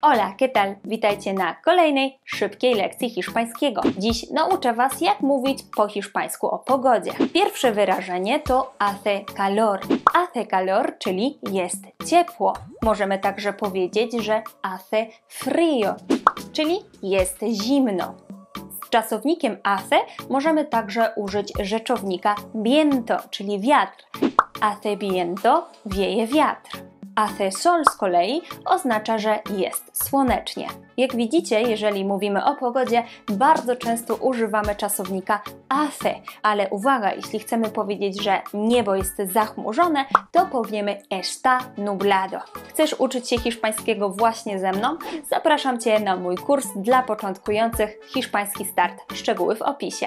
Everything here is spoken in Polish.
Hola, ¿qué tal? Witajcie na kolejnej szybkiej lekcji hiszpańskiego. Dziś nauczę Was, jak mówić po hiszpańsku o pogodzie. Pierwsze wyrażenie to hace calor. Hace calor, czyli jest ciepło. Możemy także powiedzieć, że hace frío, czyli jest zimno. Z czasownikiem hace możemy także użyć rzeczownika viento, czyli wiatr. Hace viento, wieje wiatr. Hace sol z kolei oznacza, że jest słonecznie. Jak widzicie, jeżeli mówimy o pogodzie, bardzo często używamy czasownika hace, ale uwaga, jeśli chcemy powiedzieć, że niebo jest zachmurzone, to powiemy está nublado. Chcesz uczyć się hiszpańskiego właśnie ze mną? Zapraszam Cię na mój kurs dla początkujących Hiszpański Start. Szczegóły w opisie.